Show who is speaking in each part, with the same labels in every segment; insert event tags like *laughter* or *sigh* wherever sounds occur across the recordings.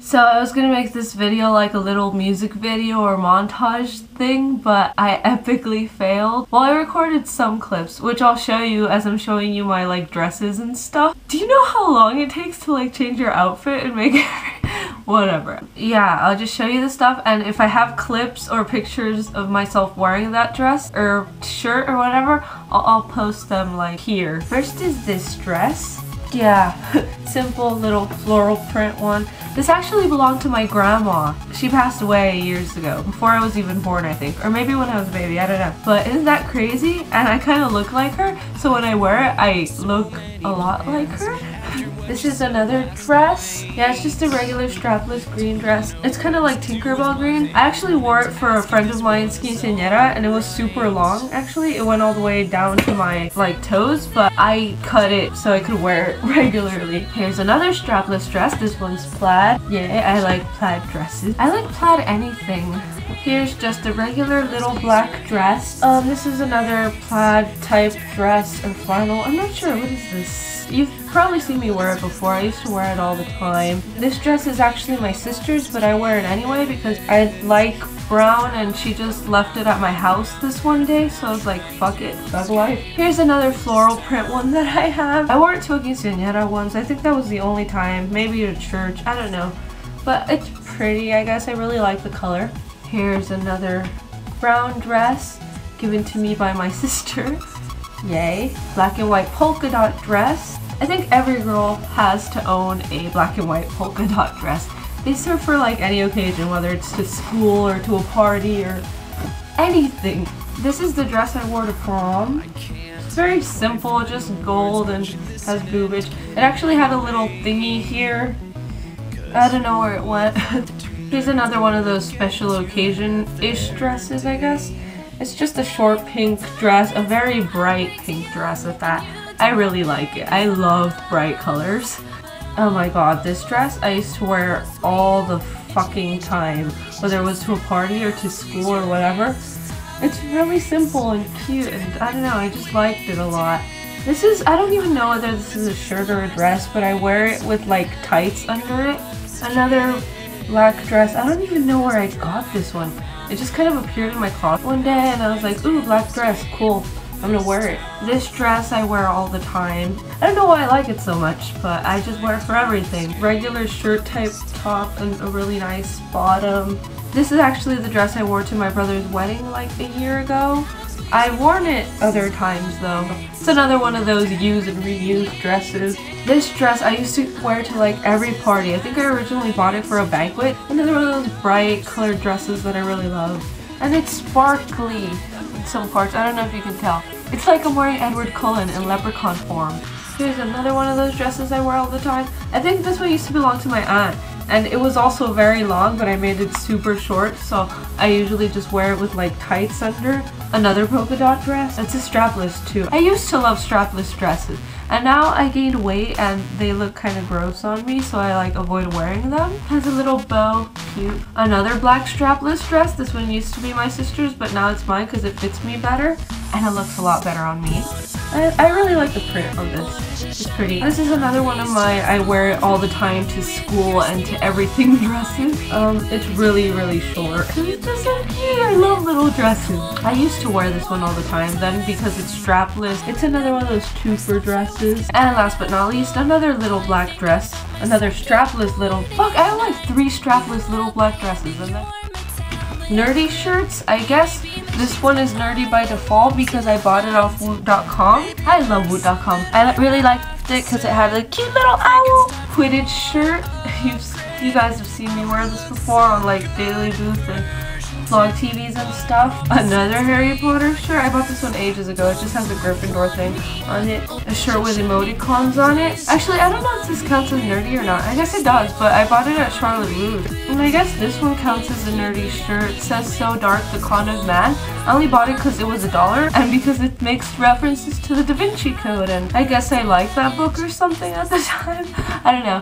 Speaker 1: So I was gonna make this video like a little music video or montage thing, but I *laughs* epically failed. Well, I recorded some clips, which I'll show you as I'm showing you my like dresses and stuff. Do you know how long it takes to like change your outfit and make *laughs* whatever. Yeah, I'll just show you the stuff and if I have clips or pictures of myself wearing that dress or shirt or whatever, I'll, I'll post them like here. First is this dress. Yeah, *laughs* simple little floral print one. This actually belonged to my grandma. She passed away years ago, before I was even born I think, or maybe when I was a baby, I don't know. But isn't that crazy? And I kind of look like her, so when I wear it, I look a lot like her. This is another dress. Yeah, it's just a regular strapless green dress. It's kind of like Tinkerbell green. I actually wore it for a friend of mine's quinceañera and it was super long actually. It went all the way down to my like toes, but I cut it so I could wear it *laughs* regularly. Here's another strapless dress. This one's plaid. Yeah, I like plaid dresses. I like plaid anything. Here's just a regular little black dress. Um, this is another plaid type dress or flannel. I'm not sure. What is this? You've probably seen me wear it before. I used to wear it all the time. This dress is actually my sister's, but I wear it anyway because I like brown and she just left it at my house this one day so I was like fuck it. That's life. Here's another floral print one that I have. I wore it to a quinceañera once. I think that was the only time. Maybe at church. I don't know. But it's pretty I guess. I really like the color. Here's another brown dress given to me by my *laughs* sister Yay. Black and white polka dot dress. I think every girl has to own a black and white polka dot dress. These are for like any occasion, whether it's to school or to a party or anything. This is the dress I wore to prom. It's very simple, just gold and has boobage. It actually had a little thingy here. I don't know where it went. *laughs* Here's another one of those special occasion-ish dresses, I guess. It's just a short pink dress, a very bright pink dress at that. I really like it. I love bright colors. Oh my god, this dress I used to wear all the fucking time, whether it was to a party or to school or whatever. It's really simple and cute and I don't know, I just liked it a lot. This is, I don't even know whether this is a shirt or a dress, but I wear it with like tights under it. Another black dress. I don't even know where I got this one. It just kind of appeared in my closet one day and I was like, ooh, black dress, cool. I'm gonna wear it. This dress I wear all the time. I don't know why I like it so much, but I just wear it for everything. Regular shirt type top and a really nice bottom. This is actually the dress I wore to my brother's wedding like a year ago. I've worn it other times though. It's another one of those use and reuse dresses. This dress I used to wear to like every party. I think I originally bought it for a banquet. Another one of those bright colored dresses that I really love. And it's sparkly in some parts. I don't know if you can tell. It's like I'm wearing Edward Cullen in leprechaun form. Here's another one of those dresses I wear all the time. I think this one used to belong to my aunt and it was also very long but I made it super short so I usually just wear it with like tights under. Another polka dot dress. It's a strapless too. I used to love strapless dresses and now I gained weight and they look kind of gross on me, so I like avoid wearing them. Has a little bow, cute. Another black strapless dress. This one used to be my sister's, but now it's mine because it fits me better and it looks a lot better on me. I, I really like the print on this. It's pretty. This is another one of my I wear it all the time to school and to everything *laughs* dresses. Um, it's really, really short. It's just so cute. I love little dresses. I used to wear this one all the time. Then because it's strapless, it's another one of those twofer dresses. And last but not least, another little black dress. Another strapless little, fuck, I have like three strapless little black dresses. And then nerdy shirts. I guess this one is nerdy by default because I bought it off Woot.com. I love Woot.com. I really liked it because it had a cute little owl Quidditch shirt. *laughs* You've, you guys have seen me wear this before on like Daily Booth and vlog TVs and stuff. *laughs* Another Harry Potter shirt. I bought this one ages ago. It just has a Gryffindor thing on it. A shirt with emoticons on it. Actually, I don't know if this counts as nerdy or not. I guess it does, but I bought it at Charlotte Russe. And I guess this one counts as a nerdy shirt. It says So Dark, The Con of Man. I only bought it because it was a dollar and because it makes references to the Da Vinci Code. And I guess I liked that book or something at the *laughs* time. I don't know.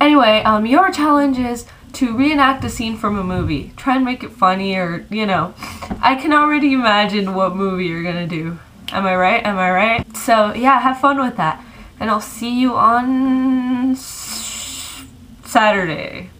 Speaker 1: Anyway, um, your challenge is to reenact a scene from a movie. Try and make it funny or, you know. I can already imagine what movie you're gonna do. Am I right? Am I right? So, yeah, have fun with that. And I'll see you on Saturday.